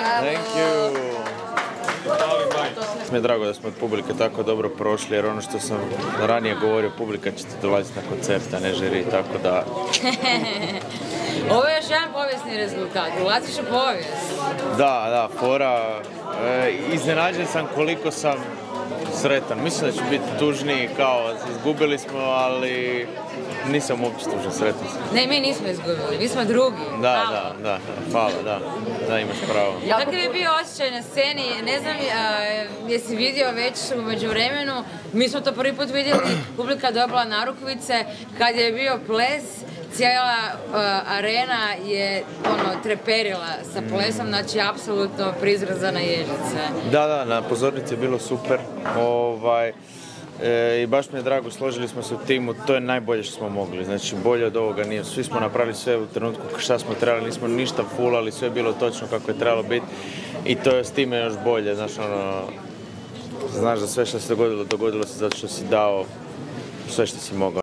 Thank you. Mi je drago da smo od publike tako dobro prošli, jer ono što sam ranije govorio, publika će dolaziti na koncert, a ne žiri, tako da... Ovo je još jedan povijesni rezultat, ulaziš u povijest. Da, da, fora. E, iznenađen sam koliko sam sretan. Mislim da ću biti tužniji, kao izgubili smo, ali nisam uopće tužan, sretan sam. Ne, mi nismo izgubili, mi smo drugi. Da, Bravo. da, da, hvala, da, da imaš pravo. Kakav je bio osjećaj na sceni? Ne znam, a, jesi vidio već u međuvremenu, mi smo to prvi put vidjeli, publika dobila narukvice, kad je bio ples, cijela a, arena je ono, treperila sa plesom, znači apsolutno prizrazana ježice. Da, da, na pozornici je bilo super. Ovaj, e, I baš mi je drago, složili smo se u timu, to je najbolje što smo mogli. Znači, bolje od ovoga nije. Svi smo napravili sve u trenutku šta smo trebali, nismo ništa fulali, sve je bilo točno kako je trebalo biti. I to je s time još bolje, znaš, ono, znaš da sve što se dogodilo, dogodilo se zato što si dao sve što si mogao.